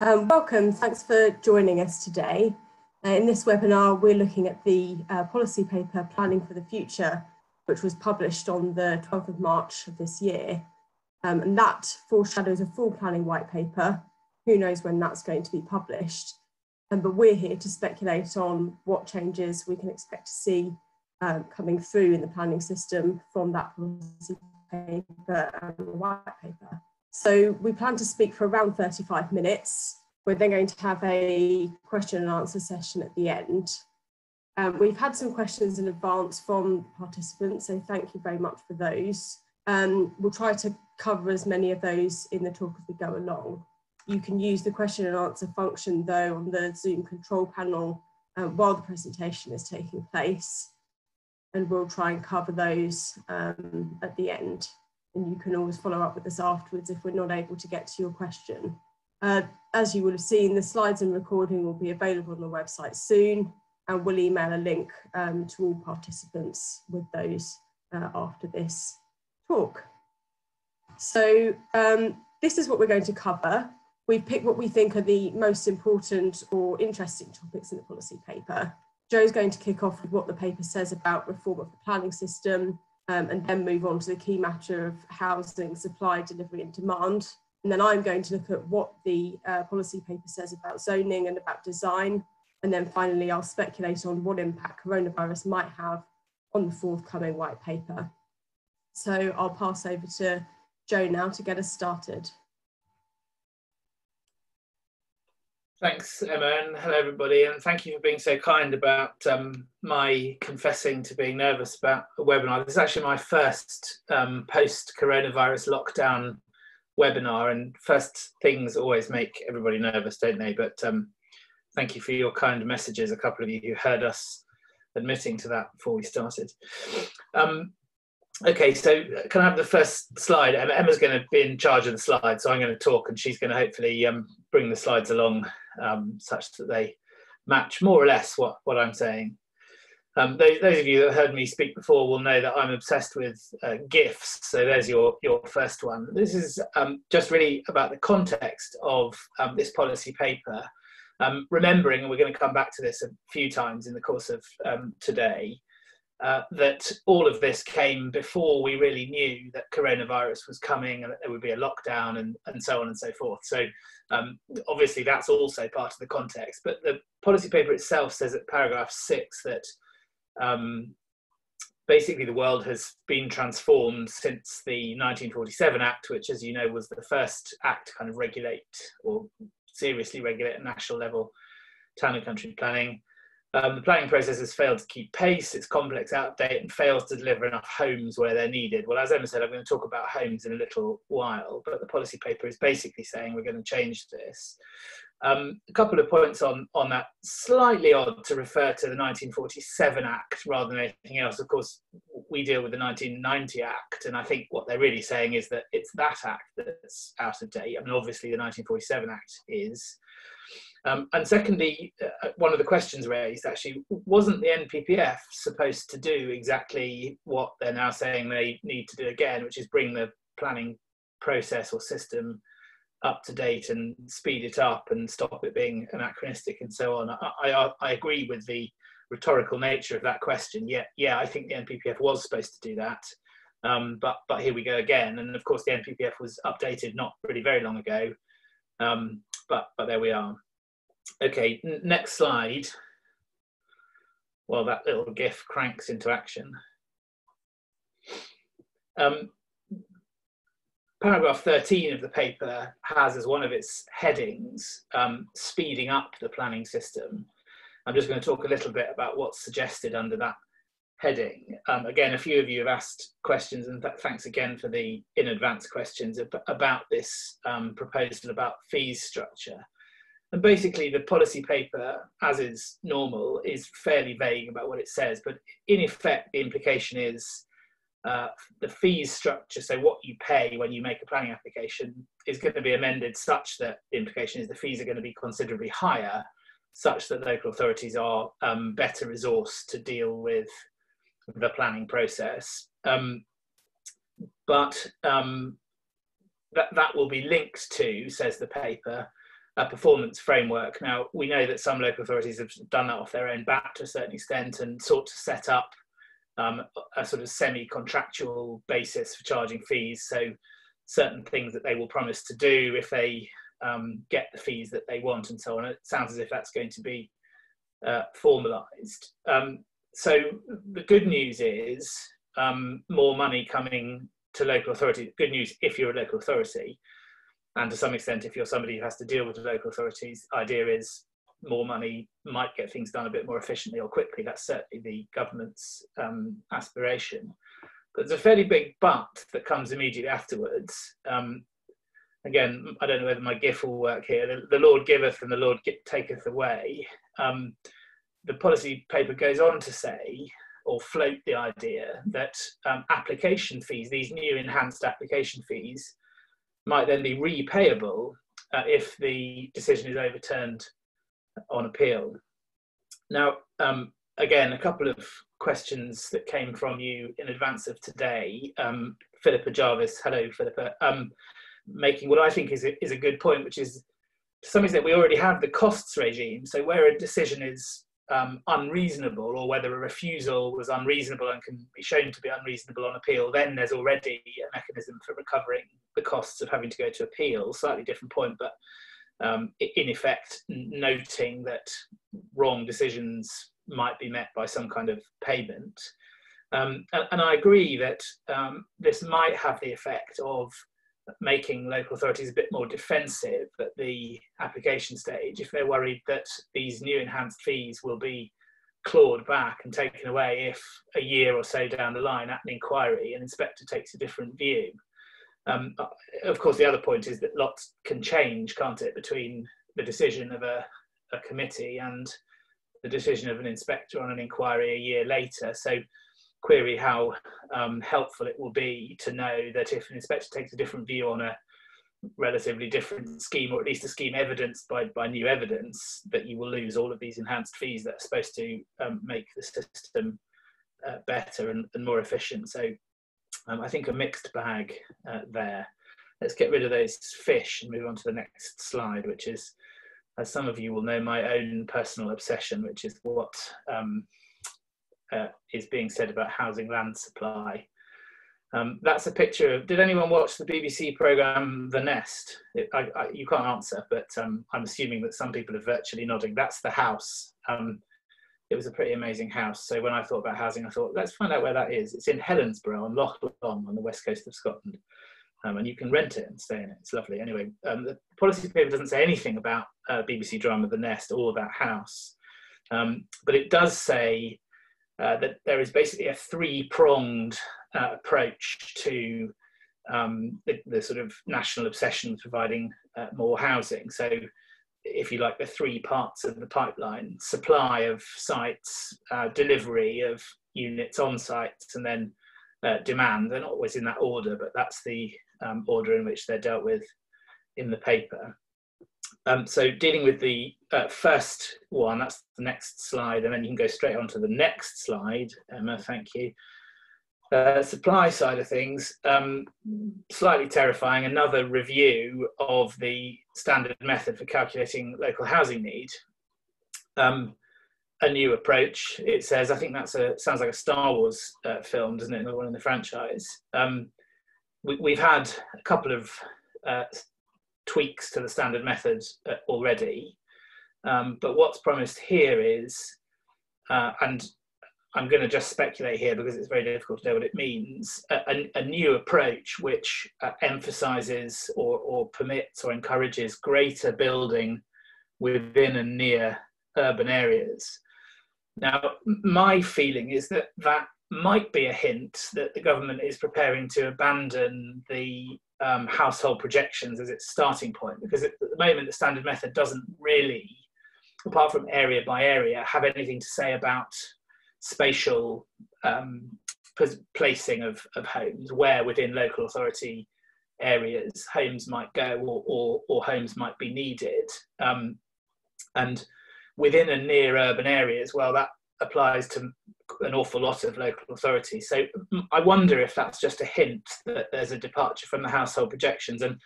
Um, welcome, thanks for joining us today. Uh, in this webinar, we're looking at the uh, policy paper Planning for the Future, which was published on the 12th of March of this year. Um, and that foreshadows a full planning white paper. Who knows when that's going to be published? Um, but we're here to speculate on what changes we can expect to see um, coming through in the planning system from that policy paper and the white paper. So we plan to speak for around 35 minutes. We're then going to have a question and answer session at the end. Um, we've had some questions in advance from participants, so thank you very much for those. Um, we'll try to cover as many of those in the talk as we go along. You can use the question and answer function though on the Zoom control panel uh, while the presentation is taking place. And we'll try and cover those um, at the end and you can always follow up with us afterwards if we're not able to get to your question. Uh, as you will have seen, the slides and recording will be available on the website soon, and we'll email a link um, to all participants with those uh, after this talk. So um, this is what we're going to cover. We've picked what we think are the most important or interesting topics in the policy paper. Joe's going to kick off with what the paper says about reform of the planning system, um, and then move on to the key matter of housing, supply, delivery and demand. And then I'm going to look at what the uh, policy paper says about zoning and about design. And then finally, I'll speculate on what impact coronavirus might have on the forthcoming white paper. So I'll pass over to Joe now to get us started. Thanks, Emma, and hello, everybody. And thank you for being so kind about um, my confessing to being nervous about a webinar. This is actually my first um, post coronavirus lockdown webinar, and first things always make everybody nervous, don't they? But um, thank you for your kind messages, a couple of you who heard us admitting to that before we started. Um, okay, so can I have the first slide? Emma's going to be in charge of the slides, so I'm going to talk, and she's going to hopefully um, bring the slides along um, such that they match more or less what, what I'm saying. Um, those, those, of you that heard me speak before will know that I'm obsessed with uh, GIFs. So there's your, your first one. This is um, just really about the context of um, this policy paper. Um, remembering, and we're going to come back to this a few times in the course of um, today, uh, that all of this came before we really knew that coronavirus was coming and that there would be a lockdown and, and so on and so forth. So um, obviously that's also part of the context. But the policy paper itself says at paragraph six that um, basically the world has been transformed since the 1947 Act, which, as you know, was the first act to kind of regulate or seriously regulate at national level town and country planning. Um, the planning process has failed to keep pace, it's complex, out of date, and fails to deliver enough homes where they're needed. Well, as Emma said, I'm going to talk about homes in a little while, but the policy paper is basically saying we're going to change this. Um, a couple of points on, on that. Slightly odd to refer to the 1947 Act rather than anything else. Of course, we deal with the 1990 Act, and I think what they're really saying is that it's that Act that's out of date. I mean, obviously, the 1947 Act is. Um, and secondly, uh, one of the questions raised actually wasn't the NPPF supposed to do exactly what they're now saying they need to do again, which is bring the planning process or system up to date and speed it up and stop it being anachronistic and so on. I, I, I agree with the rhetorical nature of that question. Yeah, yeah, I think the NPPF was supposed to do that. Um, but but here we go again. And of course, the NPPF was updated not really very long ago. Um, but but there we are. Okay, next slide. Well, that little GIF cranks into action. Um, paragraph 13 of the paper has as one of its headings um, speeding up the planning system. I'm just going to talk a little bit about what's suggested under that heading. Um, again, a few of you have asked questions, and th thanks again for the in advance questions ab about this um, proposal about fees structure. And basically, the policy paper, as is normal, is fairly vague about what it says, but in effect, the implication is uh, the fees structure, so what you pay when you make a planning application, is going to be amended such that the implication is the fees are going to be considerably higher, such that local authorities are um, better resourced to deal with the planning process. Um, but um, that, that will be linked to, says the paper, a performance framework. Now, we know that some local authorities have done that off their own back to a certain extent and sought to set up um, a sort of semi-contractual basis for charging fees. So certain things that they will promise to do if they um, get the fees that they want and so on. It sounds as if that's going to be uh, formalised. Um, so the good news is um, more money coming to local authorities. Good news if you're a local authority, and to some extent, if you're somebody who has to deal with the local authorities, idea is more money might get things done a bit more efficiently or quickly. That's certainly the government's um, aspiration. But there's a fairly big but that comes immediately afterwards. Um, again, I don't know whether my GIF will work here. The, the Lord giveth and the Lord taketh away. Um, the policy paper goes on to say or float the idea that um, application fees, these new enhanced application fees, might then be repayable uh, if the decision is overturned on appeal. Now, um, again, a couple of questions that came from you in advance of today. Um, Philippa Jarvis, hello, Philippa, um, making what I think is a, is a good point, which is to some extent we already have the costs regime. So where a decision is um, unreasonable or whether a refusal was unreasonable and can be shown to be unreasonable on appeal, then there's already a mechanism for recovering the costs of having to go to appeal. Slightly different point, but um, in effect, noting that wrong decisions might be met by some kind of payment. Um, and, and, I agree that um, this might have the effect of making local authorities a bit more defensive at the application stage if they're worried that these new enhanced fees will be clawed back and taken away if a year or so down the line at an inquiry an inspector takes a different view. Um, of course, the other point is that lots can change, can't it, between the decision of a, a committee and the decision of an inspector on an inquiry a year later. So query how um, helpful it will be to know that if an inspector takes a different view on a relatively different scheme, or at least a scheme evidenced by, by new evidence, that you will lose all of these enhanced fees that are supposed to um, make the system uh, better and, and, more efficient. So um, I think a mixed bag uh, there. Let's get rid of those fish and move on to the next slide, which is, as some of you will know, my own personal obsession, which is what um, uh, is being said about housing land supply. Um, that's a picture of, did anyone watch the BBC programme The Nest? It, I, I, you can't answer, but um, I'm assuming that some people are virtually nodding. That's the house. Um, it was a pretty amazing house. So when I thought about housing, I thought, let's find out where that is. It's in Helensburgh on Loch Long on the west coast of Scotland. Um, and you can rent it and stay in it. It's lovely. Anyway, um, the policy paper doesn't say anything about uh, BBC drama The Nest or that house. Um, but it does say uh, that there is basically a three-pronged uh, approach to um, the, the, sort of national obsession with providing uh, more housing. So, if you like, the three parts of the pipeline: supply of sites, uh, delivery of units on sites, and then uh, demand. They're not always in that order, but that's the um, order in which they're dealt with in the paper. Um, so dealing with the uh, first one, that's the next slide, and then you can go straight on to the next slide. Emma, thank you. Uh, supply side of things, um, slightly terrifying, another review of the standard method for calculating local housing need. Um, a new approach, it says, I think that's a, sounds like a Star Wars uh, film, doesn't it, another one in the franchise. Um, we, have had a couple of uh, tweaks to the standard method uh, already. Um, but what's promised here is, uh, and I'm going to just speculate here because it's very difficult to know what it means, a, a new approach which uh, emphasizes or, or permits or encourages greater building within and near urban areas. Now, my feeling is that that might be a hint that the government is preparing to abandon the um, household projections as its starting point because at the moment the standard method doesn't really apart from area by area have anything to say about spatial um, placing of, of homes where within local authority areas homes might go or, or, or homes might be needed. Um, and within and near urban areas well that applies to an awful lot of local authorities. So I wonder if that's just a hint that there's a departure from the household projections. And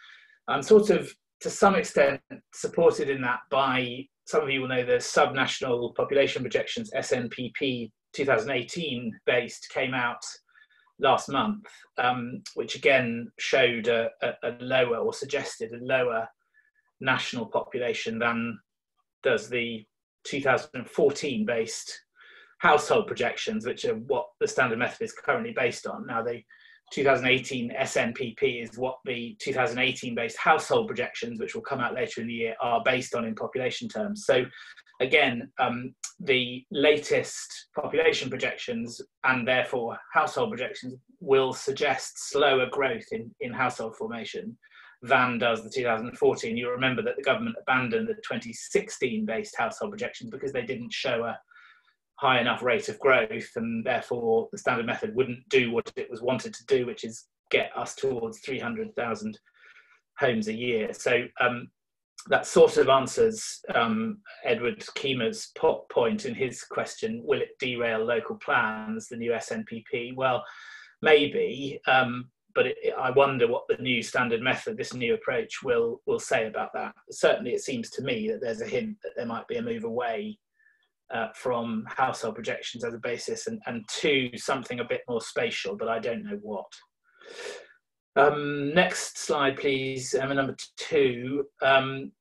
I'm sort of to some extent supported in that by some of you will know the subnational population projections SNPP 2018 based came out last month, um, which again showed a, a, a, lower or suggested a lower national population than does the 2014 based household projections, which are what the standard method is currently based on. Now, the 2018 SNPP is what the 2018 based household projections, which will come out later in the year, are based on in population terms. So, again, um, the latest population projections and therefore household projections will suggest slower growth in, in household formation than does the 2014. You remember that the government abandoned the 2016 based household projections because they didn't show a high enough rate of growth and therefore the standard method wouldn't do what it was wanted to do, which is get us towards 300,000 homes a year. So um, that sort of answers um, Edward Kiemer's point in his question, will it derail local plans, the new SNPP? Well, maybe, um, but it, I wonder what the new standard method, this new approach will, will say about that. Certainly it seems to me that there's a hint that there might be a move away uh, from household projections as a basis and, and to something a bit more spatial, but I don't know what. Um, next slide, please. Number two. Um,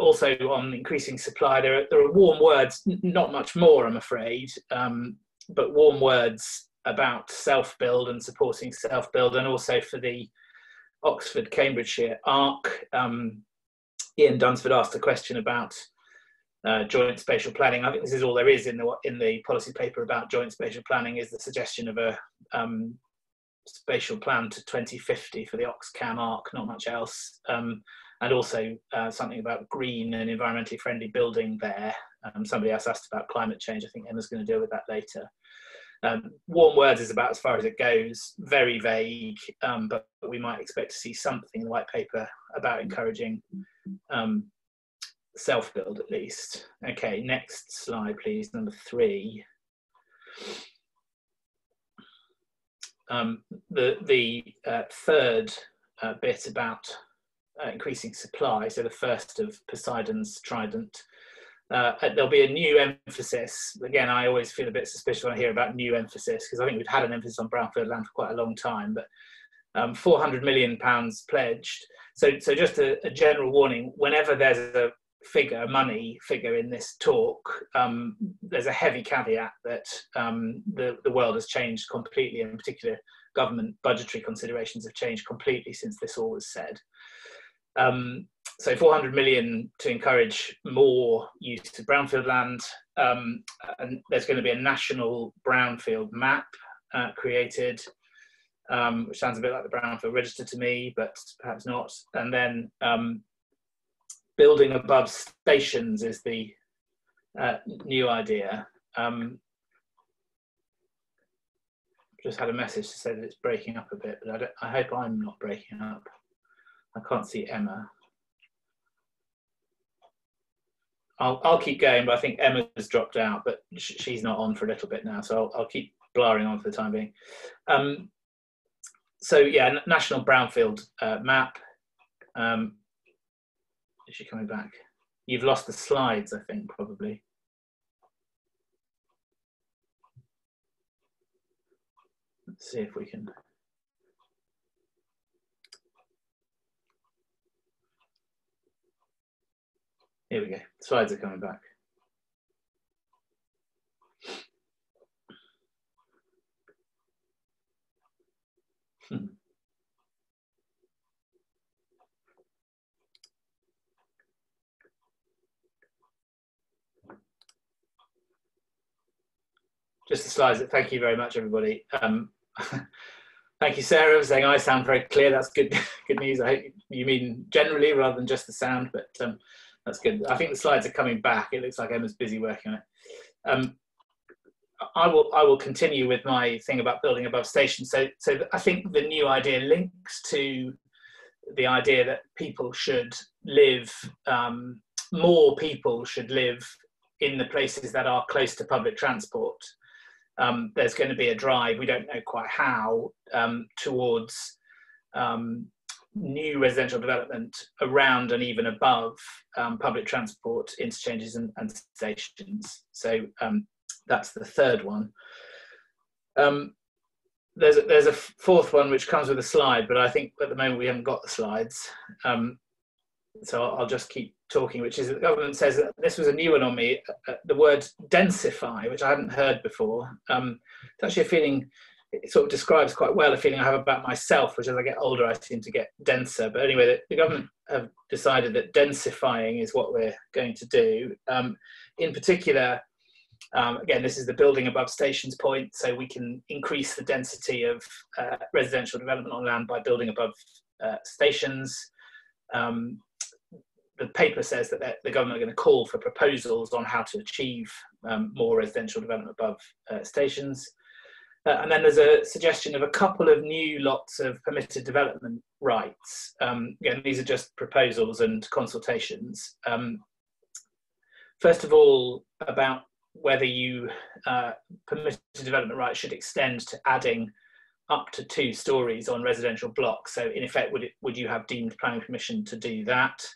also on increasing supply, there are, there are warm words, not much more, I'm afraid, um, but warm words about self-build and supporting self-build, and also for the Oxford Cambridgeshire ARC. Um, Ian Dunsford asked a question about uh, joint spatial planning. I think this is all there is in the in the policy paper about joint spatial planning is the suggestion of a um, spatial plan to 2050 for the Oxcam ARC, not much else. Um, and also uh, something about green and environmentally friendly building there. Um, somebody else asked about climate change. I think Emma's going to deal with that later. Um, warm words is about as far as it goes, very vague, um, but we might expect to see something in the white paper about encouraging um, self-build at least. Okay, next slide, please, number three. Um, the the uh, third uh, bit about uh, increasing supply, so the first of Poseidon's trident, uh, there'll be a new emphasis. Again, I always feel a bit suspicious when I hear about new emphasis because I think we've had an emphasis on brownfield land for quite a long time, but um, 400 million pounds pledged. So, so just a, a, general warning: whenever there's a figure, money figure in this talk, um, there's a heavy caveat that um, the the world has changed completely, in particular, government budgetary considerations have changed completely since this all was said. Um, so 400 million to encourage more use of brownfield land. Um, and there's going to be a national brownfield map uh, created, um, which sounds a bit like the brownfield register to me, but perhaps not. And then um, building above stations is the uh, new idea. Um, just had a message to say that it's breaking up a bit, but I, I hope I'm not breaking up. I can't see Emma. I'll, I'll keep going, but I think Emma's dropped out, but sh she's not on for a little bit now, so I'll, I'll keep blaring on for the time being. Um, so yeah, national brownfield uh, map. Um, is she coming back? You've lost the slides, I think, probably. Let's see if we can. Here we go. Slides are coming back. Hmm. Just the slides. Thank you very much, everybody. Um, thank you, Sarah, for saying I sound very clear. That's good. Good news. I hope you mean generally rather than just the sound, but um, that's good. I think the slides are coming back. It looks like Emma's busy working on it. Um, I will I will continue with my thing about building above station. So so I think the new idea links to the idea that people should live um, more people should live in the places that are close to public transport. Um, there's going to be a drive, we don't know quite how, um, towards um, new residential development around and even above um, public transport interchanges and, and stations. So um, that's the third one. There's a, there's a fourth one which comes with a slide, but I think at the moment we haven't got the slides. Um, so I'll, just keep talking, which is the government says that this was a new one on me, uh, the word densify, which I hadn't heard before. Um, it's actually a feeling, it sort of describes quite well a feeling I have about myself, which as I get older, I seem to get denser. But anyway, the, the government have decided that densifying is what we're going to do. Um, in particular, um, again, this is the building above stations point, so we can increase the density of uh, residential development on land by building above uh, stations. Um, the paper says that the government are going to call for proposals on how to achieve um, more residential development above uh, stations. Uh, and then there's a suggestion of a couple of new lots of permitted development rights. Um, again, these are just proposals and consultations. Um, first of all, about whether you uh, permitted development rights should extend to adding up to two stories on residential blocks. So in effect, would, it, would you have deemed planning permission to do that?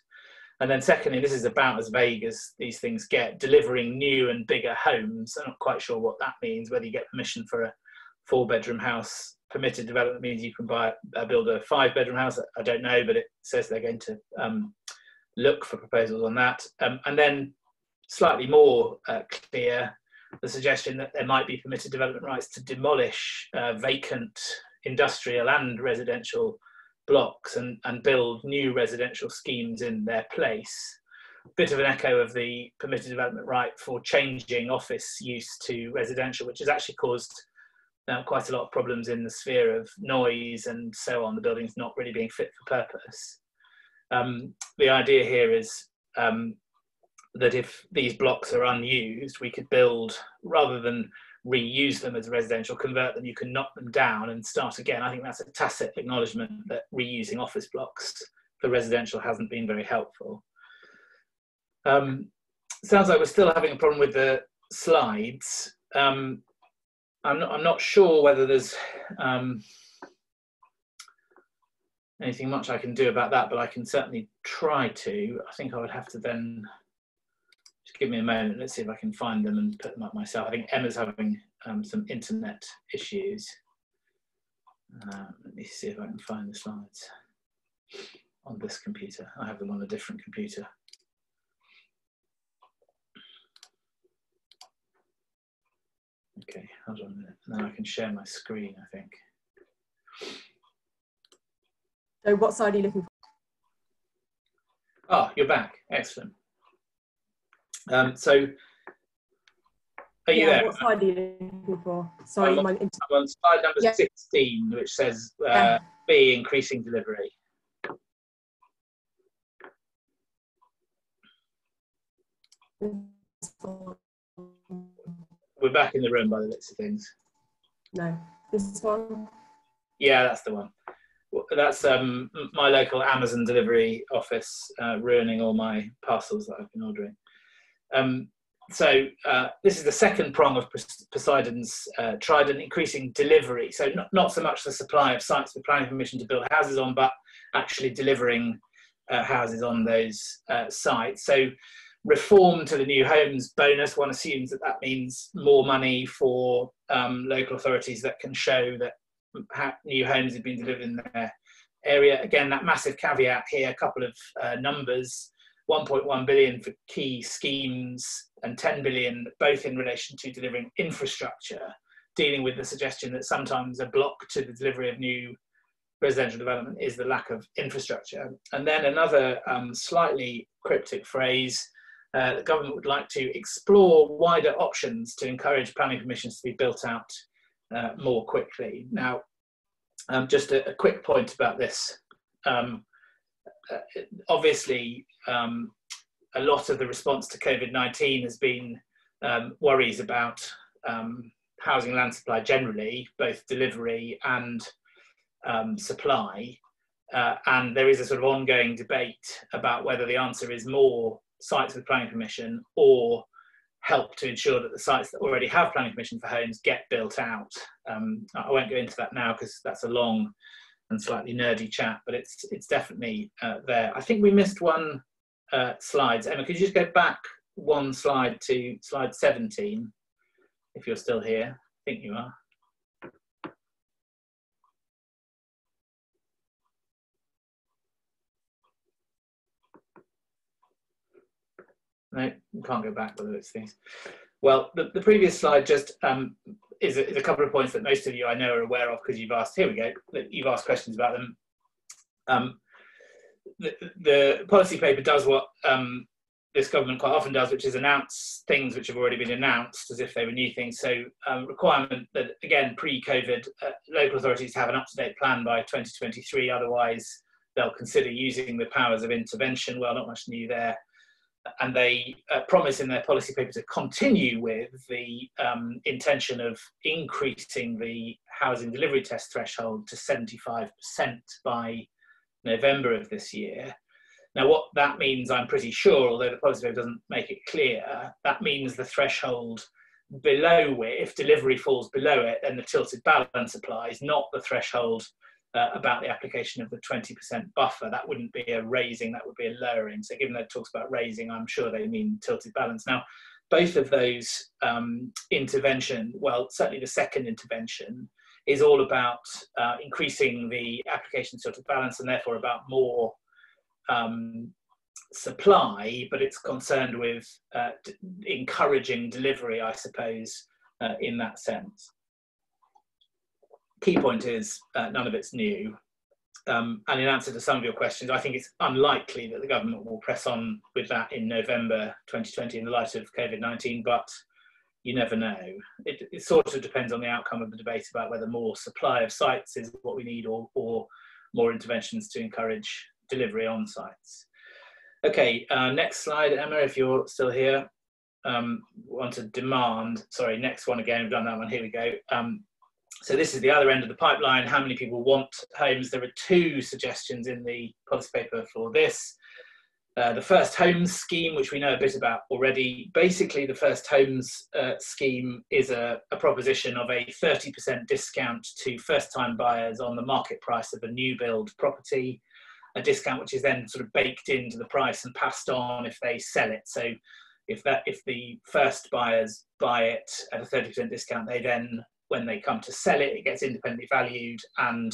And then secondly, this is about as vague as these things get, delivering new and bigger homes. I'm not quite sure what that means, whether you get permission for a four bedroom house. Permitted development means you can buy, uh, build a five bedroom house. I don't know, but it says they're going to um, look for proposals on that. Um, and then slightly more uh, clear, the suggestion that there might be permitted development rights to demolish uh, vacant industrial and residential blocks and, and build new residential schemes in their place. Bit of an echo of the permitted development right for changing office use to residential, which has actually caused uh, quite a lot of problems in the sphere of noise and so on, the buildings not really being fit for purpose. Um, the idea here is um, that if these blocks are unused, we could build rather than reuse them as residential, convert them, you can knock them down and start again. I think that's a tacit acknowledgement that reusing office blocks for residential hasn't been very helpful. Um, sounds like we're still having a problem with the slides. Um, I'm, not, I'm not sure whether there's um, anything much I can do about that, but I can certainly try to. I think I would have to then give me a moment. Let's see if I can find them and put them up myself. I think Emma's having um, some internet issues. Uh, let me see if I can find the slides on this computer. I have them on a different computer. Okay, hold on a minute. And then I can share my screen, I think. So what side are you looking for? Oh, you're back. Excellent. Um, so, are you yeah, there? What slide are you looking for? Sorry, I'm, on, I'm on slide number yeah. 16, which says uh, yeah. B, increasing delivery. We're back in the room by the looks of things. No, this one? Yeah, that's the one. That's um, my local Amazon delivery office uh, ruining all my parcels that I've been ordering. Um, so uh, this is the second prong of Poseidon's uh, trident, increasing delivery. So not, not so much the supply of sites with planning permission to build houses on, but actually delivering uh, houses on those uh, sites. So reform to the new homes bonus, one assumes that that means more money for um, local authorities that can show that new homes have been delivered in their area. Again, that massive caveat here, a couple of uh, numbers. 1.1 billion for key schemes and 10 billion both in relation to delivering infrastructure, dealing with the suggestion that sometimes a block to the delivery of new residential development is the lack of infrastructure. And then another um, slightly cryptic phrase, uh, the government would like to explore wider options to encourage planning permissions to be built out uh, more quickly. Now, um, just a, a, quick point about this. Um, obviously, um, a lot of the response to COVID 19 has been um, worries about um, housing land supply generally, both delivery and um, supply. Uh, and there is a sort of ongoing debate about whether the answer is more sites with planning permission or help to ensure that the sites that already have planning permission for homes get built out. Um, I won't go into that now because that's a long and slightly nerdy chat, but it's it's definitely uh, there. I think we missed one uh, slides. Emma, could you just go back one slide to slide 17, if you're still here? I think you are. No, you can't go back with those things. Well, the, the previous slide just um, is, a, is, a, couple of points that most of you I know are aware of because you've asked, here we go, you've asked questions about them. Um, the, the, policy paper does what um, this government quite often does, which is announce things which have already been announced as if they were new things. So um, requirement that, again, pre-COVID, uh, local authorities have an up-to-date plan by 2023, otherwise they'll consider using the powers of intervention. Well, not much new there and they uh, promise in their policy paper to continue with the um, intention of increasing the housing delivery test threshold to 75% by November of this year. Now, what that means, I'm pretty sure, although the policy paper doesn't make it clear, that means the threshold below it, if delivery falls below it, then the tilted balance applies, not the threshold uh, about the application of the 20% buffer. That wouldn't be a raising, that would be a lowering. So given that it talks about raising, I'm sure they mean tilted balance. Now, both of those um, intervention, well, certainly the second intervention is all about uh, increasing the application sort of balance and therefore about more um, supply, but it's concerned with uh, encouraging delivery, I suppose, uh, in that sense key point is uh, none of it's new. Um, and in answer to some of your questions, I think it's unlikely that the government will press on with that in November 2020 in the light of COVID 19, but you never know. It, it, sort of depends on the outcome of the debate about whether more supply of sites is what we need or, or more interventions to encourage delivery on sites. Okay, uh, next slide, Emma, if you're still here. Um, want to demand, sorry, next one again, we've done that one, here we go. Um, so this is the other end of the pipeline. How many people want homes? There are two suggestions in the policy paper for this. Uh, the first homes scheme, which we know a bit about already, basically the first homes uh, scheme is a, a, proposition of a 30% discount to first-time buyers on the market price of a new build property, a discount which is then sort of baked into the price and passed on if they sell it. So if that if the first buyers buy it at a 30% discount, they then when they come to sell it, it gets independently valued and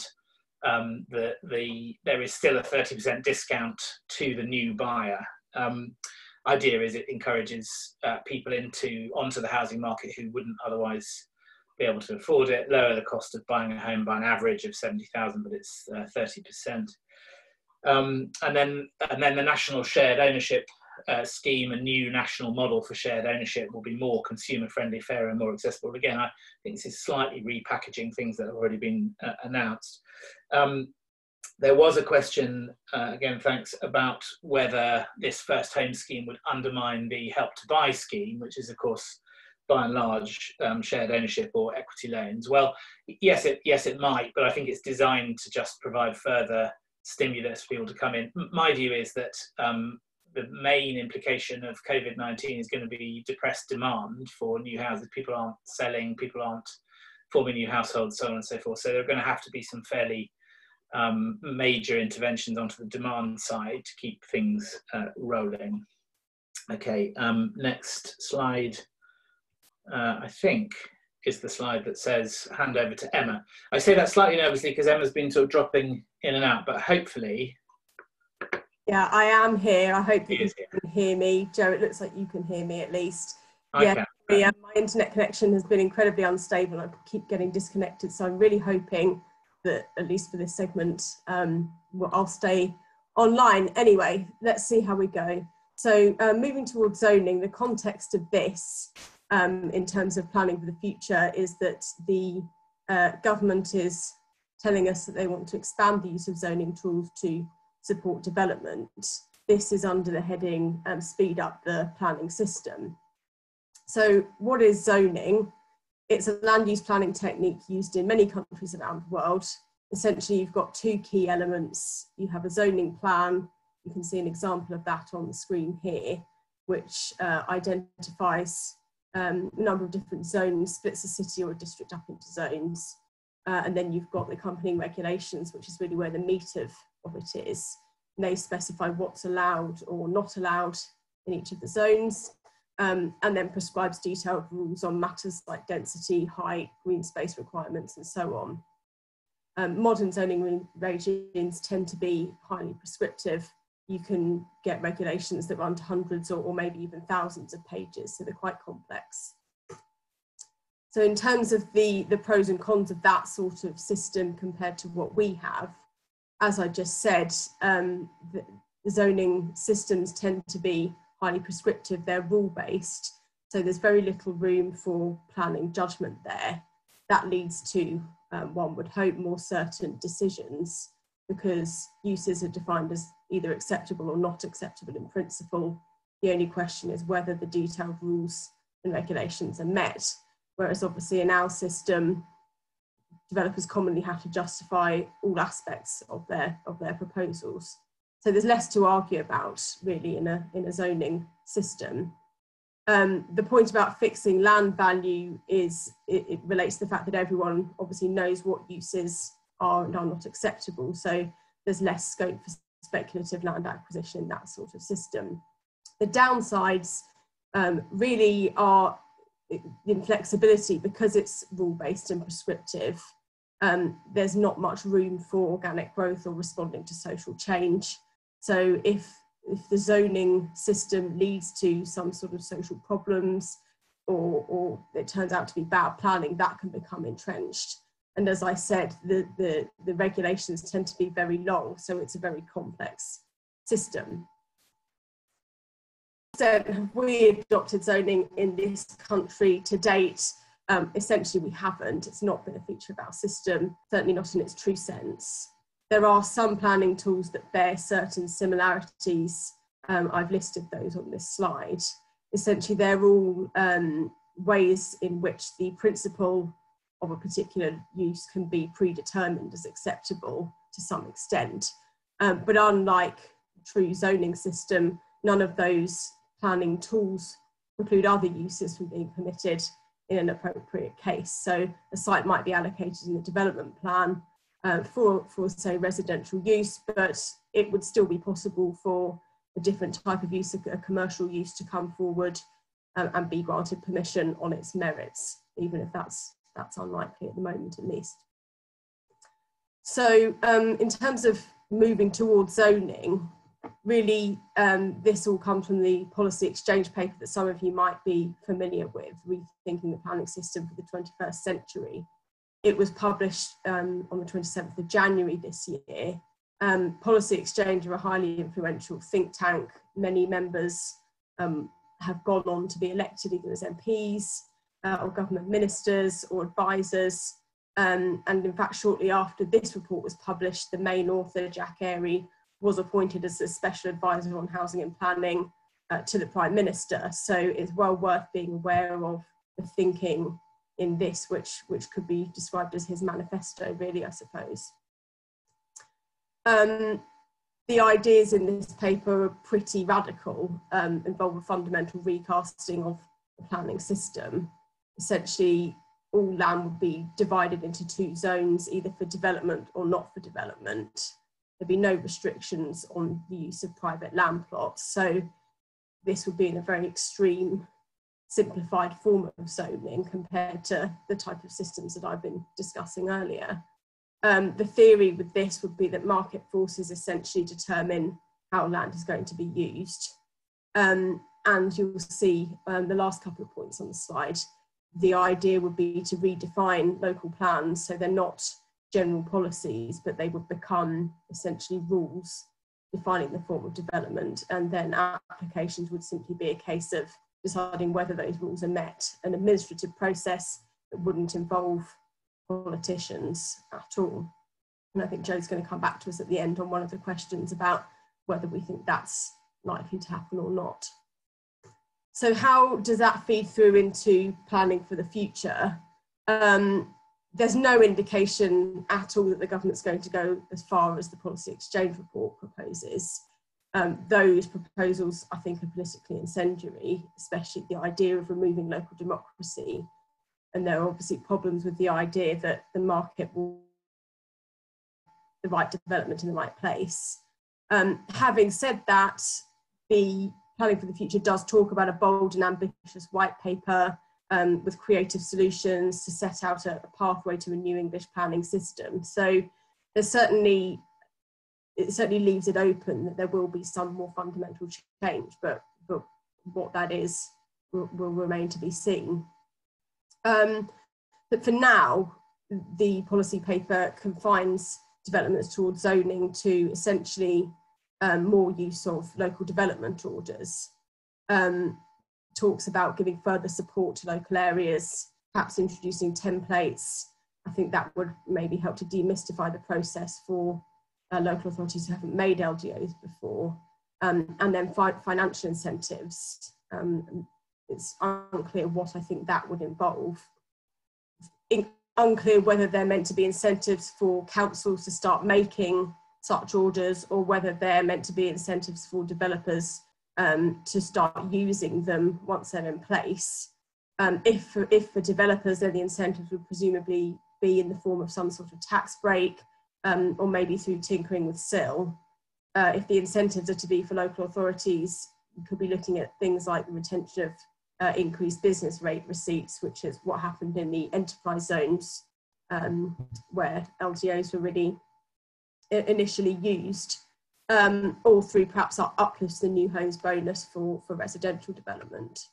um, the, the, there is still a 30% discount to the new buyer. Um, idea is it encourages uh, people into onto the housing market who wouldn't otherwise be able to afford it, lower the cost of buying a home by an average of 70,000, but it's uh, 30%. Um, and then and then the national shared ownership uh, scheme, a new national model for shared ownership will be more consumer friendly, fairer, and more accessible. Again, I think this is slightly repackaging things that have already been uh, announced. Um, there was a question, uh, again, thanks, about whether this first home scheme would undermine the help to buy scheme, which is, of course, by and large um, shared ownership or equity loans. Well, yes, it yes it might, but I think it's designed to just provide further stimulus for people to come in. My view is that um, the main implication of COVID 19 is going to be depressed demand for new houses. People aren't selling, people aren't forming new households, so on and so forth. So there are going to have to be some fairly um, major interventions onto the demand side to keep things uh, rolling. Okay, um, next slide, uh, I think, is the slide that says hand over to Emma. I say that slightly nervously because Emma's been sort of dropping in and out, but hopefully yeah, I am here. I hope that you can hear me. Joe, it looks like you can hear me at least. I yeah, yeah, my internet connection has been incredibly unstable. I keep getting disconnected. So I'm really hoping that, at least for this segment, um, well, I'll stay online. Anyway, let's see how we go. So uh, moving towards zoning, the context of this um, in terms of planning for the future is that the uh, government is telling us that they want to expand the use of zoning tools to support development. This is under the heading um, Speed Up the Planning System. So what is zoning? It's a land use planning technique used in many countries around the world. Essentially, you've got two key elements. You have a zoning plan. You can see an example of that on the screen here, which uh, identifies um, a number of different zones, splits a city or a district up into zones. Uh, and then you've got the accompanying regulations, which is really where the meat of, of it is. And they specify what's allowed or not allowed in each of the zones, um, and then prescribes detailed rules on matters like density, height, green space requirements, and so on. Um, modern zoning regimes tend to be highly prescriptive. You can get regulations that run to hundreds or, or maybe even thousands of pages, so they're quite complex. So in terms of the, the pros and cons of that sort of system compared to what we have, as I just said, um, the, zoning systems tend to be highly prescriptive, they're rule based. So there's very little room for planning judgment there. That leads to, um, one would hope, more certain decisions because uses are defined as either acceptable or not acceptable in principle. The only question is whether the detailed rules and regulations are met. Whereas obviously in our system, developers commonly have to justify all aspects of their, of their proposals. So there's less to argue about really in a, in a zoning system. Um, the point about fixing land value is it, it, relates to the fact that everyone obviously knows what uses are and are not acceptable. So there's less scope for speculative land acquisition in that sort of system. The downsides um, really are inflexibility because it's rule based and prescriptive. Um, there's not much room for organic growth or responding to social change. So if if the zoning system leads to some sort of social problems or, or it turns out to be bad planning, that can become entrenched. And as I said, the, the, the regulations tend to be very long, so it's a very complex system. So have we adopted zoning in this country to date? Um, essentially, we haven't. It's not been a feature of our system, certainly not in its true sense there are some planning tools that bear certain similarities. Um, I've listed those on this slide. Essentially, they're all um, ways in which the principle of a particular use can be predetermined as acceptable to some extent. Um, but unlike true zoning system, none of those planning tools preclude other uses from being permitted in an appropriate case. So a site might be allocated in the development plan uh, for, for say residential use, but it would still be possible for a different type of use, a, commercial use to come forward um, and be granted permission on its merits, even if that's, that's unlikely at the moment at least. So um, in terms of moving towards zoning, really um, this all comes from the policy exchange paper that some of you might be familiar with, Rethinking the Planning System for the 21st Century it was published um, on the 27th of January this year. Um, Policy Exchange are a highly influential think tank. Many members um, have gone on to be elected either as MPs uh, or government ministers or advisors. Um, and in fact, shortly after this report was published, the main author, Jack Airey, was appointed as a special advisor on housing and planning uh, to the Prime Minister. So it's well worth being aware of the thinking in this, which, which could be described as his manifesto, really, I suppose. Um, the ideas in this paper are pretty radical, um, involve a fundamental recasting of the planning system. Essentially, all land would be divided into two zones, either for development or not for development. There'd be no restrictions on the use of private land plots. So this would be in a very extreme simplified form of zoning compared to the type of systems that I've been discussing earlier. Um, the theory with this would be that market forces essentially determine how land is going to be used. Um, and you'll see um, the last couple of points on the slide. The idea would be to redefine local plans so they're not general policies, but they would become essentially rules defining the form of development. And then applications would simply be a case of deciding whether those rules are met, an administrative process that wouldn't involve politicians at all. And I think Joe's going to come back to us at the end on one of the questions about whether we think that's likely to happen or not. So how does that feed through into planning for the future? Um, there's no indication at all that the government's going to go as far as the policy exchange report proposes um, those proposals, I think, are politically incendiary, especially the idea of removing local democracy. and there are obviously problems with the idea that the market will the right development in the right place. Um, having said that, the Planning for the Future does talk about a bold and ambitious white paper um, with creative solutions to set out a, a, pathway to a new English planning system. So there's certainly, it certainly leaves it open that there will be some more fundamental change, but, but what that is will, will remain to be seen. Um, but for now, the policy paper confines developments towards zoning to essentially um, more use of local development orders. Um, talks about giving further support to local areas, perhaps introducing templates. I think that would maybe help to demystify the process for uh, local authorities who haven't made LDOs before. Um, and then fi financial incentives. Um, it's unclear what I think that would involve. In unclear whether they're meant to be incentives for councils to start making such orders or whether they're meant to be incentives for developers um, to start using them once they're in place. Um, if, for, if for developers, then the incentives would presumably be in the form of some sort of tax break um, or maybe through tinkering with CIL. Uh, if the incentives are to be for local authorities, you could be looking at things like the retention of uh, increased business rate receipts, which is what happened in the enterprise zones um, where LDOs were really initially used, um, or through perhaps our uplifts the new homes bonus for, for residential development.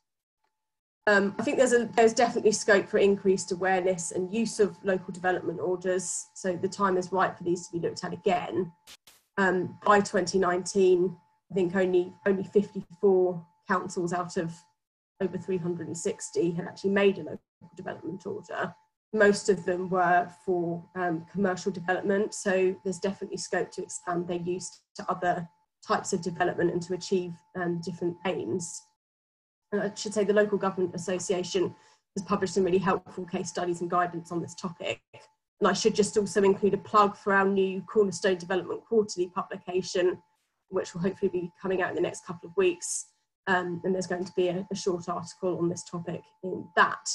Um, I think there's, a, there's definitely scope for increased awareness and use of local development orders. So the time is right for these to be looked at again. Um, by 2019, I think only, only 54 councils out of over 360 had actually made a local development order most of them were for um, commercial development. So there's definitely scope to expand their use to other types of development and to achieve um, different aims. And I should say the Local Government Association has published some really helpful case studies and guidance on this topic. And I should just also include a plug for our new Cornerstone Development Quarterly publication, which will hopefully be coming out in the next couple of weeks. Um, and there's going to be a, a short article on this topic in that.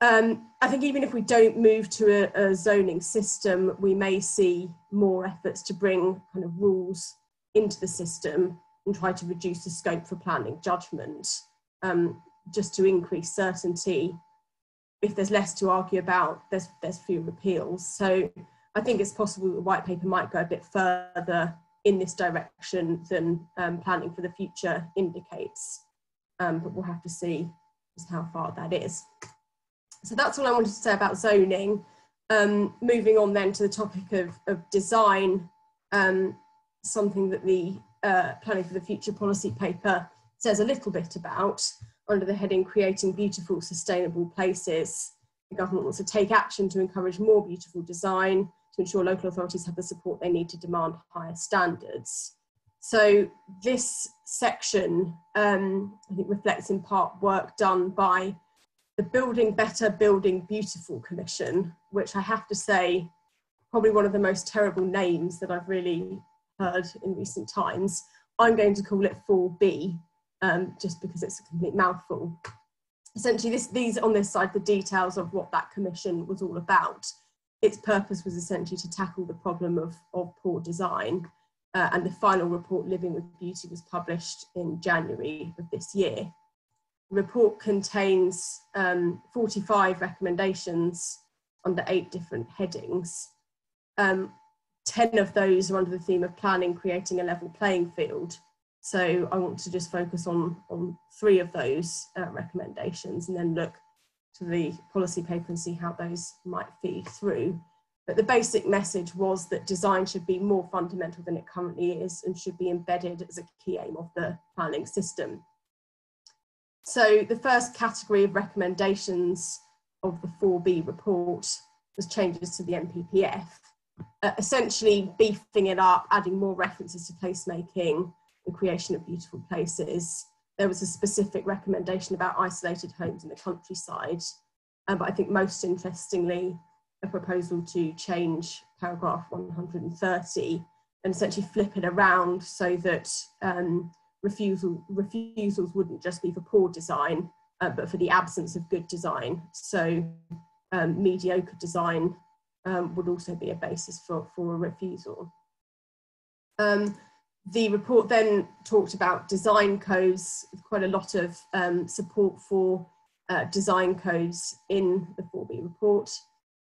Um, I think even if we don't move to a, a, zoning system, we may see more efforts to bring kind of rules into the system and try to reduce the scope for planning judgment, um, just to increase certainty. If there's less to argue about, there's, there's fewer appeals. So I think it's possible the white paper might go a bit further in this direction than um, planning for the future indicates. Um, but we'll have to see just how far that is. So that's all I wanted to say about zoning. Um, moving on then to the topic of, of design, um, something that the uh, Planning for the Future policy paper says a little bit about under the heading Creating Beautiful Sustainable Places. The government wants to take action to encourage more beautiful design to ensure local authorities have the support they need to demand higher standards. So this section, um, I think, reflects in part work done by the Building Better, Building Beautiful Commission, which I have to say, probably one of the most terrible names that I've really heard in recent times. I'm going to call it 4B, um, just because it's a complete mouthful. Essentially, this, these on this side, the details of what that commission was all about. Its purpose was essentially to tackle the problem of, of poor design. Uh, and the final report, Living with Beauty, was published in January of this year report contains um, 45 recommendations under eight different headings. Um, 10 of those are under the theme of planning, creating a level playing field. So I want to just focus on, on three of those uh, recommendations and then look to the policy paper and see how those might feed through. But the basic message was that design should be more fundamental than it currently is and should be embedded as a key aim of the planning system. So the first category of recommendations of the 4B report was changes to the NPPF, uh, essentially beefing it up, adding more references to placemaking, the creation of beautiful places. There was a specific recommendation about isolated homes in the countryside, um, but I think most interestingly, a proposal to change paragraph 130 and essentially flip it around so that um, refusal, refusals wouldn't just be for poor design, uh, but for the absence of good design. So um, mediocre design um, would also be a basis for, for a refusal. Um, the report then talked about design codes, quite a lot of um, support for uh, design codes in the 4B report,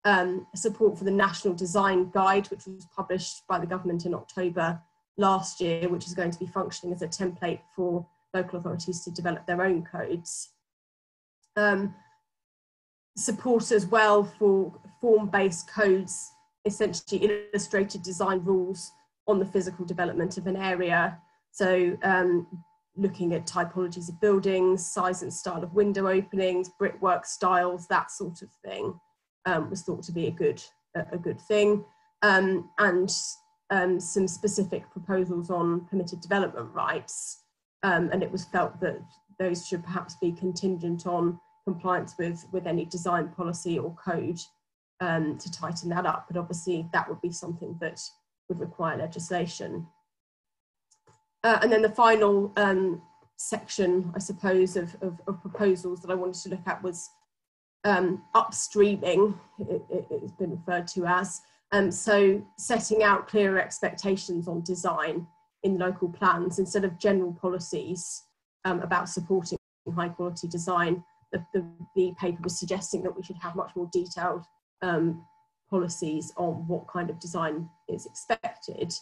um, support for the National Design Guide, which was published by the government in October last year, which is going to be functioning as a template for local authorities to develop their own codes. Um, support as well for form-based codes, essentially illustrated design rules on the physical development of an area. So um, looking at typologies of buildings, size and style of window openings, brickwork styles, that sort of thing um, was thought to be a good, a, good thing. Um, and um, some specific proposals on permitted development rights. Um, and it was felt that those should perhaps be contingent on compliance with, with any design policy or code um, to tighten that up. But obviously that would be something that would require legislation. Uh, and then the final um, section, I suppose, of, of, of, proposals that I wanted to look at was um, upstreaming, it, it, been referred to as. Um, so setting out clearer expectations on design in local plans instead of general policies um, about supporting high quality design. The, the, the, paper was suggesting that we should have much more detailed um, policies on what kind of design is expected.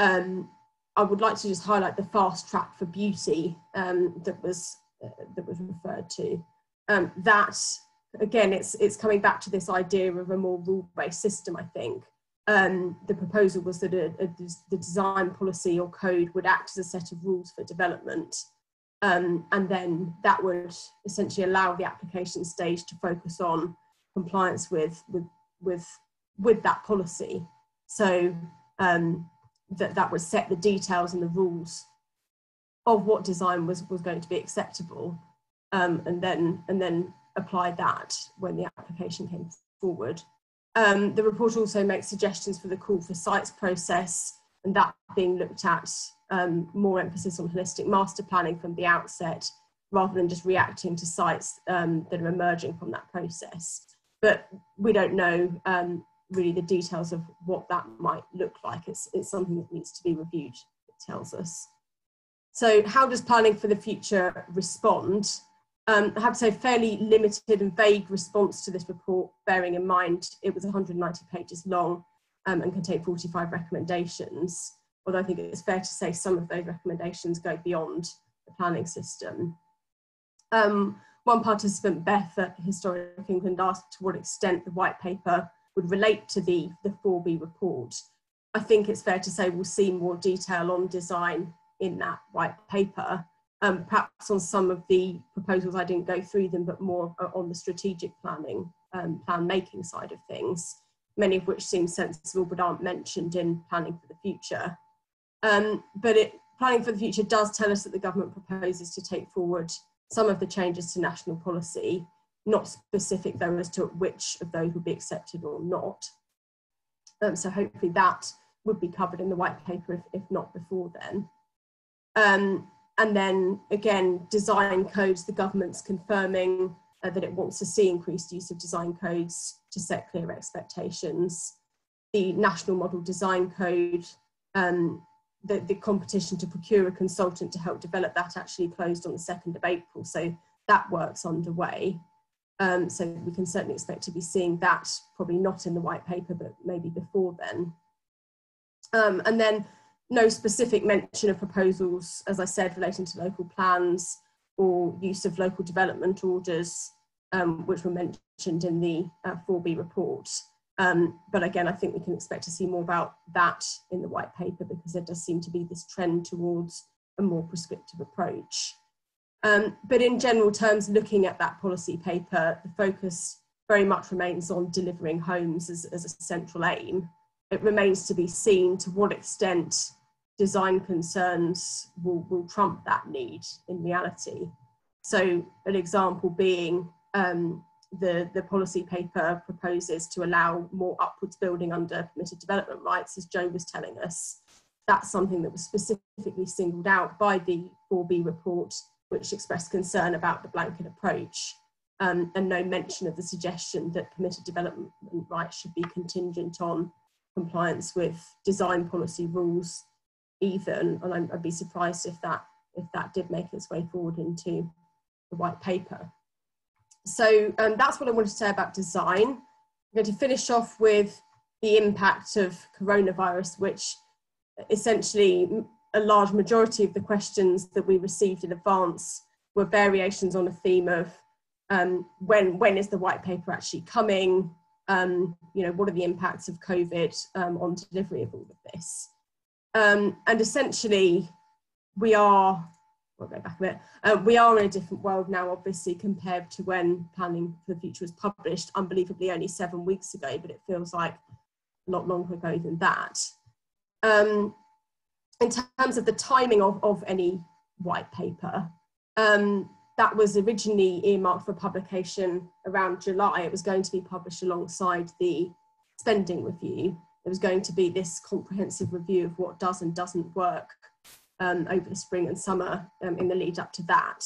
Um, I would like to just highlight the fast track for beauty um, that was uh, that was referred to. Um, that again, it's it's coming back to this idea of a more rule-based system. I think um, the proposal was that a, a, the design policy or code would act as a set of rules for development, um, and then that would essentially allow the application stage to focus on compliance with with with with that policy. So um, that that would set the details and the rules of what design was was going to be acceptable, um, and then and then apply that when the application came forward. Um, the report also makes suggestions for the call for sites process and that being looked at um, more emphasis on holistic master planning from the outset rather than just reacting to sites um, that are emerging from that process. But we don't know um, really the details of what that might look like. It's, it's something that needs to be reviewed, it tells us. So how does planning for the future respond? Um, I have to say fairly limited and vague response to this report, bearing in mind it was 190 pages long um, and contained 45 recommendations. Although I think it's fair to say some of those recommendations go beyond the planning system. Um, one participant, Beth at Historic England, asked to what extent the white paper would relate to the, the 4B report. I think it's fair to say we'll see more detail on design in that white paper. Um, perhaps on some of the proposals, I didn't go through them, but more on the strategic planning, um, plan making side of things, many of which seem sensible but aren't mentioned in planning for the future. Um, but it, planning for the future does tell us that the government proposes to take forward some of the changes to national policy not specific though as to which of those would be accepted or not. Um, so hopefully that would be covered in the white paper if, if not before then. Um, and then again, design codes, the government's confirming uh, that it wants to see increased use of design codes to set clear expectations. The National Model Design Code, um, the, the competition to procure a consultant to help develop that actually closed on the 2nd of April. So that work's underway. Um, so we can certainly expect to be seeing that, probably not in the white paper, but maybe before then. Um, and then no specific mention of proposals, as I said, relating to local plans or use of local development orders, um, which were mentioned in the uh, 4B report. Um, but again, I think we can expect to see more about that in the white paper because there does seem to be this trend towards a more prescriptive approach. Um, but in general terms, looking at that policy paper, the focus very much remains on delivering homes as, as a central aim. It remains to be seen to what extent design concerns will, will trump that need in reality. So an example being um, the, the policy paper proposes to allow more upwards building under permitted development rights, as Joe was telling us. That's something that was specifically singled out by the 4B report which expressed concern about the blanket approach um, and no mention of the suggestion that permitted development rights should be contingent on compliance with design policy rules even and I'd be surprised if that if that did make its way forward into the white paper. So um, that's what I wanted to say about design. I'm going to finish off with the impact of coronavirus, which essentially a large majority of the questions that we received in advance were variations on a theme of um, when when is the white paper actually coming? Um, you know, what are the impacts of COVID um, on delivery of all of this? Um, and essentially, we are. We'll go back a bit. Uh, we are in a different world now, obviously, compared to when Planning for the Future was published. Unbelievably, only seven weeks ago, but it feels like a lot longer ago than that. Um, in terms of the timing of, of any white paper, um, that was originally earmarked for publication around July. It was going to be published alongside the spending review. There was going to be this comprehensive review of what does and doesn't work um, over the spring and summer um, in the lead up to that.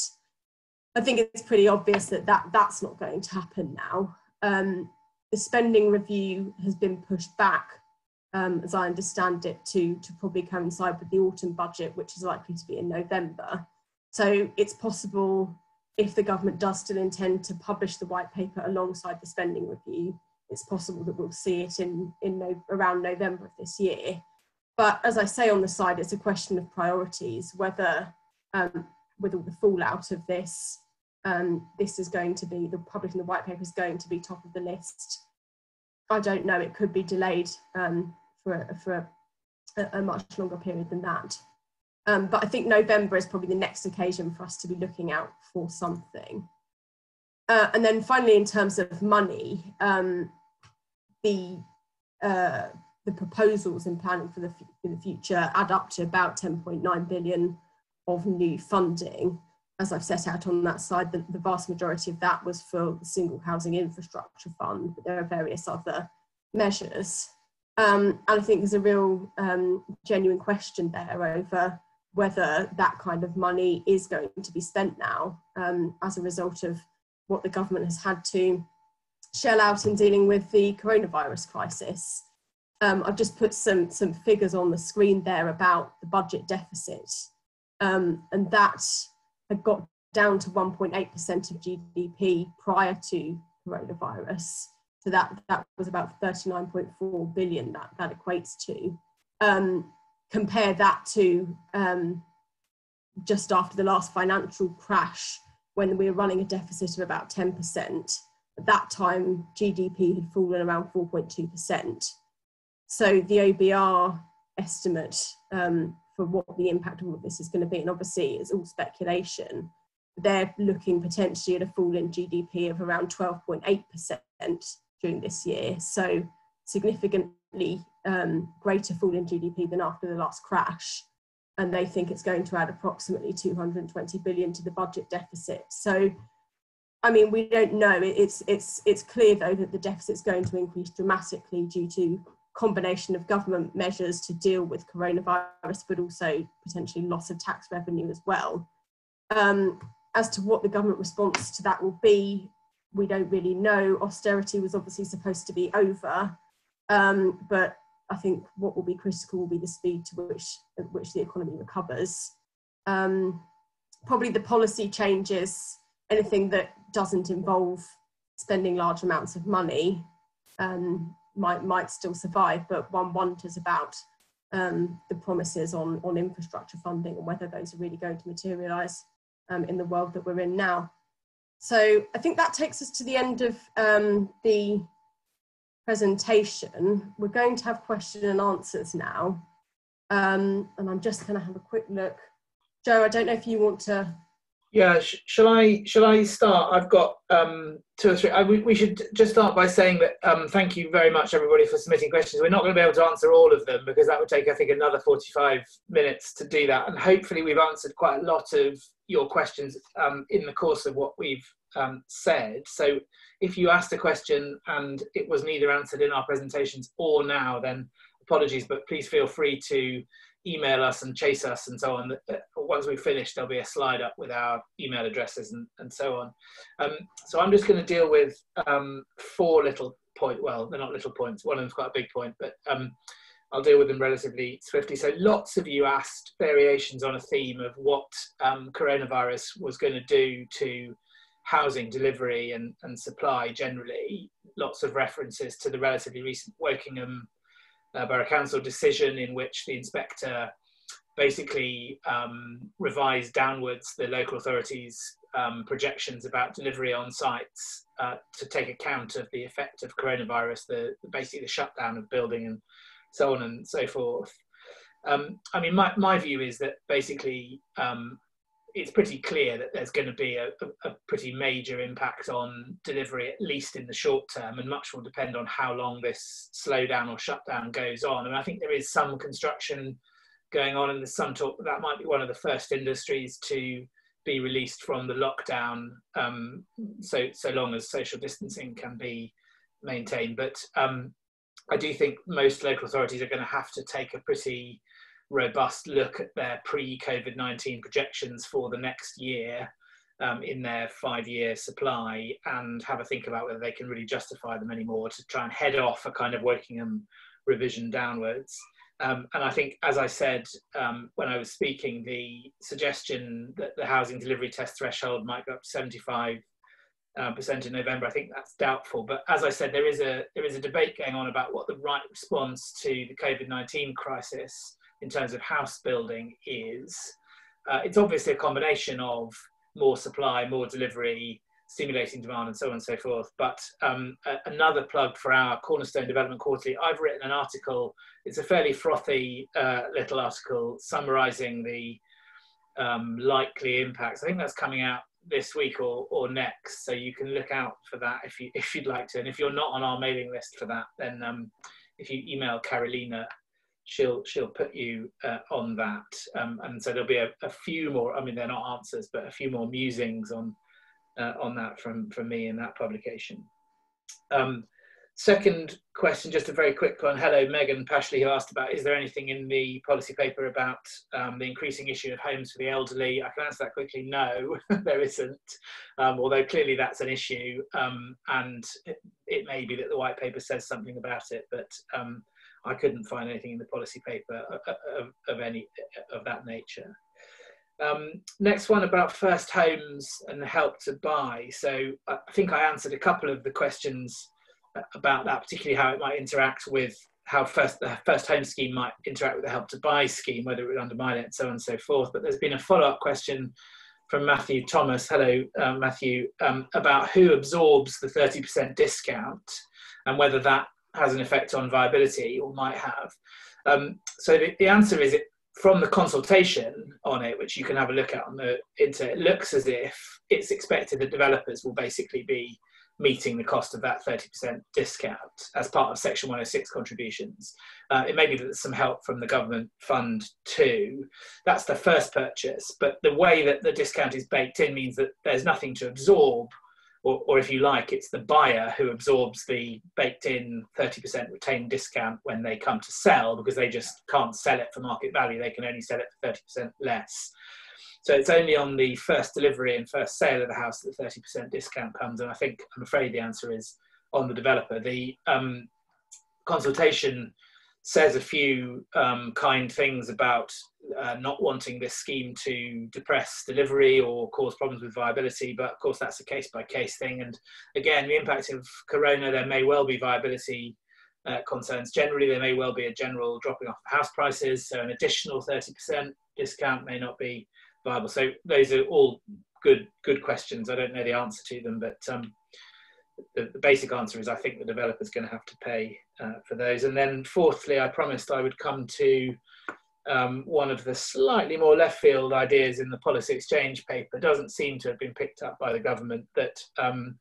I think it's pretty obvious that, that that's not going to happen now. Um, the spending review has been pushed back um, as I understand it, to, to probably coincide with the autumn budget, which is likely to be in November. So it's possible if the government does still intend to publish the white paper alongside the spending review, it's possible that we'll see it in, in no, around November of this year. But as I say on the side, it's a question of priorities, whether um, with all the fallout of this, um, this is going to be, the publishing the white paper is going to be top of the list. I don't know, it could be delayed um, for, for a, a much longer period than that. Um, but I think November is probably the next occasion for us to be looking out for something. Uh, and then finally, in terms of money, um, the uh, the proposals in planning for the, the future add up to about 10.9 billion of new funding. As I've set out on that side, the, the vast majority of that was for the Single Housing Infrastructure Fund, but there are various other measures. Um, and I think there's a real um, genuine question there over whether that kind of money is going to be spent now um, as a result of what the government has had to shell out in dealing with the coronavirus crisis. Um, I've just put some, some figures on the screen there about the budget deficit, um, and that had got down to 1.8% of GDP prior to coronavirus. So that, that was about 39.4 billion that, that equates to. Um, compare that to um, just after the last financial crash when we were running a deficit of about 10%. At that time, GDP had fallen around 4.2%. So the OBR estimate um, for what the impact of all this is going to be, and obviously it's all speculation, they're looking potentially at a fall in GDP of around 12.8% during this year. So significantly um, greater fall in GDP than after the last crash. And they think it's going to add approximately 220 billion to the budget deficit. So, I mean, we don't know. It's, it's, it's clear, though, that the deficit is going to increase dramatically due to combination of government measures to deal with coronavirus, but also potentially loss of tax revenue as well. Um, as to what the government response to that will be, we don't really know. Austerity was obviously supposed to be over, um, but I think what will be critical will be the speed to which, which the economy recovers. Um, probably the policy changes, anything that doesn't involve spending large amounts of money um, might, might still survive, but one wonders about um, the promises on, on infrastructure funding and whether those are really going to materialise um, in the world that we're in now. So I think that takes us to the end of um, the presentation. We're going to have question and answers now. Um, and I'm just going to have a quick look. Joe, I don't know if you want to. Yeah, sh shall I? Shall I start? I've got um, two or three. I, we, we, should just start by saying that um, thank you very much, everybody, for submitting questions. We're not going to be able to answer all of them because that would take, I think, another 45 minutes to do that. And hopefully, we've answered quite a lot of your questions um, in the course of what we've um, said. So if you asked a question and it was neither answered in our presentations or now, then apologies, but please feel free to email us and chase us and so on. Once we've finished, there'll be a slide up with our email addresses and, and so on. Um, so I'm just going to deal with um, four little point. Well, they're not little points. One of them's quite a big point, but um, I'll deal with them relatively swiftly. So lots of you asked variations on a theme of what um, coronavirus was going to do to housing delivery and, and supply generally. Lots of references to the relatively recent Wokingham uh, Borough Council decision in which the inspector basically um, revised downwards the local authorities' um, projections about delivery on sites uh, to take account of the effect of coronavirus, the basically the shutdown of building and so on and so forth. Um, I mean, my, my view is that basically um, it's pretty clear that there's going to be a, a, pretty major impact on delivery, at least in the short term, and much will depend on how long this slowdown or shutdown goes on. And I think there is some construction going on, and there's some talk that that might be one of the first industries to be released from the lockdown, um, so so long as social distancing can be maintained. But um, I do think most local authorities are going to have to take a pretty robust look at their pre-COVID 19 projections for the next year um, in their five year supply and have a think about whether they can really justify them anymore to try and head off a kind of Wokingham revision downwards. Um, and I think, as I said um, when I was speaking, the suggestion that the housing delivery test threshold might go up to 75 uh, percent in November, I think that's doubtful. But as I said, there is a there is a debate going on about what the right response to the COVID nineteen crisis in terms of house building is uh, it's obviously a combination of more supply, more delivery, stimulating demand, and so on and so forth. But um, a, another plug for our Cornerstone Development Quarterly, I've written an article. It's a fairly frothy uh, little article summarising the um, likely impacts. I think that's coming out this week or, or next, so you can look out for that if you if you'd like to. And if you're not on our mailing list for that, then um, if you email Carolina she'll she'll put you uh, on that. Um, and so there'll be a, a, few more i mean they're not answers but a few more musings on uh, on that from from me in that publication. Um, second question just a very quick one. Hello megan. Pashley who asked about is there anything in the policy paper about um, the increasing issue of homes for the elderly? I can answer that quickly. No there isn't. Um, although clearly that's an issue um, and it, it, may be that the white paper says something about it but um, I couldn't find anything in the policy paper of, of any of that nature. Um, next one about first homes and the help to buy. So I think I answered a couple of the questions about that, particularly how it might interact with how first the first home scheme might interact with the help to buy scheme, whether it would undermine it, and so on and so forth. But there's been a follow-up question from Matthew Thomas. Hello, uh, Matthew, um, about who absorbs the 30% discount and whether that has an effect on viability or might have. Um, so the, the answer is it, from the consultation on it, which you can have a look at on the internet, it looks as if it's expected that developers will basically be meeting the cost of that 30% discount as part of Section 106 contributions. Uh, it may be that there's some help from the government fund too. That's the first purchase, but the way that the discount is baked in means that there's nothing to absorb or, or if you like, it's the buyer who absorbs the baked in 30% retained discount when they come to sell because they just can't sell it for market value. They can only sell it for 30% less. So it's only on the first delivery and first sale of the house that the 30% discount comes. And I think, I'm afraid the answer is on the developer. The um, consultation says a few um, kind things about uh, not wanting this scheme to depress delivery or cause problems with viability, but of course that's a case by case thing. And again, the impact of corona, there may well be viability uh, concerns. Generally, there may well be a general dropping off of house prices, so an additional 30% discount may not be viable. So those are all good good questions. I don't know the answer to them, but um, the, the, basic answer is I think the developer's going to have to pay uh, for those. And then fourthly, I promised I would come to um, one of the slightly more left field ideas in the policy exchange paper. Doesn't seem to have been picked up by the government that um,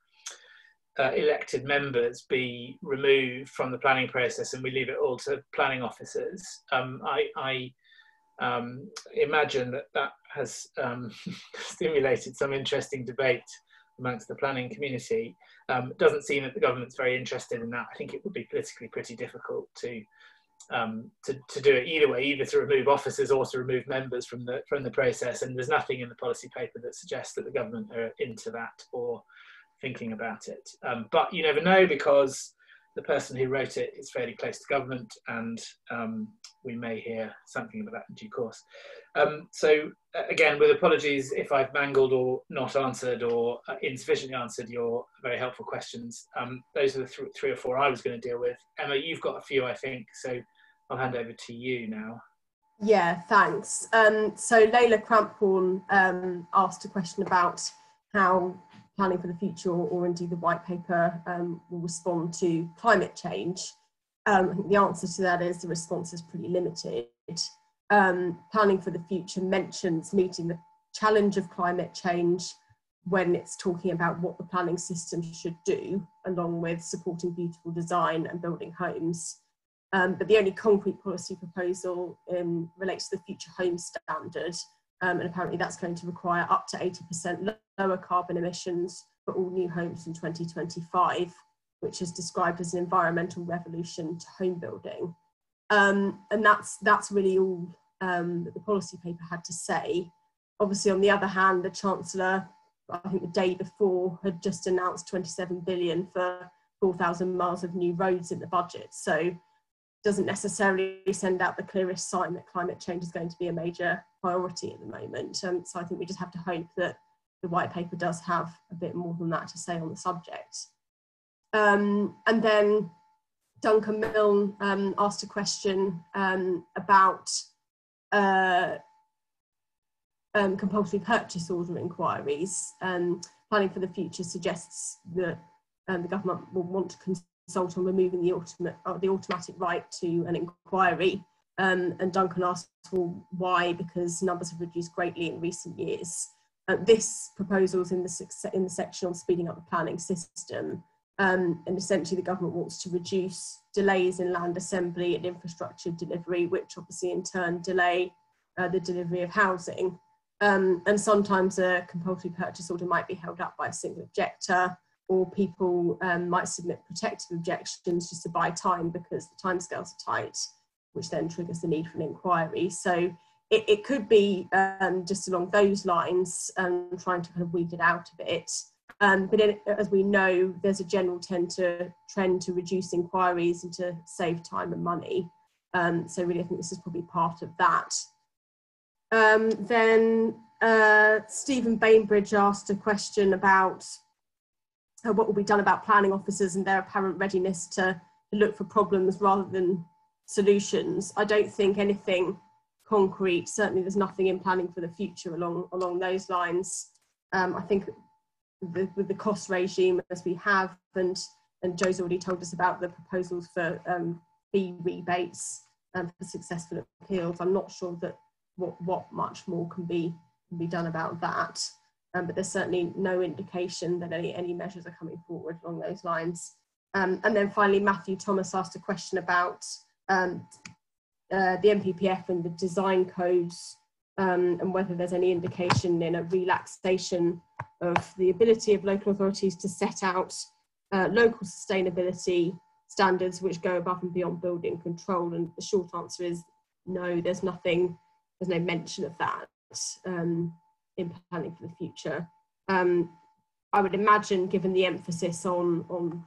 uh, elected members be removed from the planning process and we leave it all to planning officers. Um, I, I um, imagine that that has um, stimulated some interesting debate amongst the planning community. Um, doesn't seem that the government's very interested in that. I think it would be politically pretty difficult to um, to, to do it either way, either to remove officers or to remove members from the from the process. And there's nothing in the policy paper that suggests that the government are into that or thinking about it. Um, but you never know because the person who wrote it is fairly close to government, and um, we may hear something about that in due course. Um, so again, with apologies if I've mangled or not answered or uh, insufficiently answered your very helpful questions. Um, those are the th three or four I was going to deal with. Emma, you've got a few, I think, so I'll hand over to you now. Yeah, thanks. Um, so Layla Cramphorn um, asked a question about how planning for the future or, or indeed the white paper um, will respond to climate change. Um, I think the answer to that is the response is pretty limited. Um, planning for the future mentions meeting the challenge of climate change when it's talking about what the planning system should do, along with supporting beautiful design and building homes. Um, but the only concrete policy proposal um, relates to the future home standard, um, and apparently that's going to require up to 80% lower carbon emissions for all new homes in 2025, which is described as an environmental revolution to home building. Um, and that's, that's really all um, that the policy paper had to say. Obviously, on the other hand, the Chancellor, I think the day before, had just announced 27 billion for 4,000 miles of new roads in the budget. So doesn't necessarily send out the clearest sign that climate change is going to be a major priority at the moment. Um, so I think we just have to hope that the white paper does have a bit more than that to say on the subject. Um, and then Duncan Milne um, asked a question um, about uh, um, compulsory purchase order inquiries. Um, planning for the future suggests that the government will want to consult on removing the, ultimate, uh, the automatic right to an inquiry. Um, and Duncan asked, well, why? Because numbers have reduced greatly in recent years. Uh, this proposal is in the, in the section on speeding up the planning system. Um, and essentially the government wants to reduce delays in land assembly and infrastructure delivery, which obviously in turn delay uh, the delivery of housing. Um, and sometimes a compulsory purchase order might be held up by a single objector or people um, might submit protective objections just to buy time because the timescales are tight, which then triggers the need for an inquiry. So it, it could be um, just along those lines, um, trying to kind of weed it out a bit. Um, but as we know, there's a general tend to, trend to reduce inquiries and to save time and money. Um, so really, I think this is probably part of that. Um, then uh, Stephen Bainbridge asked a question about uh, what will be done about planning officers and their apparent readiness to look for problems rather than solutions. I don't think anything concrete, certainly there's nothing in planning for the future along, along those lines. Um, I think the, with the cost regime as we have, and, and Joe's already told us about the proposals for um, fee rebates um, for successful appeals, I'm not sure that what, what much more can be, can be done about that um, but there's certainly no indication that any, any measures are coming forward along those lines. Um, and then finally, Matthew Thomas asked a question about um, uh, the NPPF and the design codes um, and whether there's any indication in a relaxation of the ability of local authorities to set out uh, local sustainability standards which go above and beyond building control. And the short answer is no, there's nothing, there's no mention of that. Um, in planning for the future. Um, I would imagine, given the emphasis on, on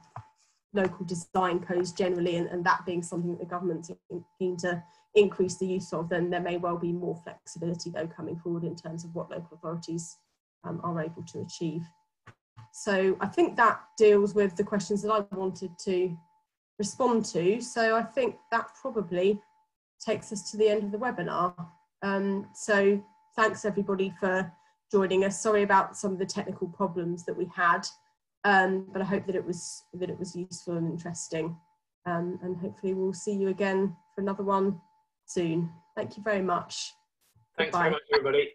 local design codes generally, and, and that being something that the government's keen to increase the use of, then there may well be more flexibility though coming forward in terms of what local authorities um, are able to achieve. So I think that deals with the questions that I wanted to respond to. So I think that probably takes us to the end of the webinar. Um, so thanks everybody for joining us. Sorry about some of the technical problems that we had, um, but I hope that it was that it was useful and interesting. Um, and hopefully we'll see you again for another one soon. Thank you very much. Thanks Bye. very much, everybody.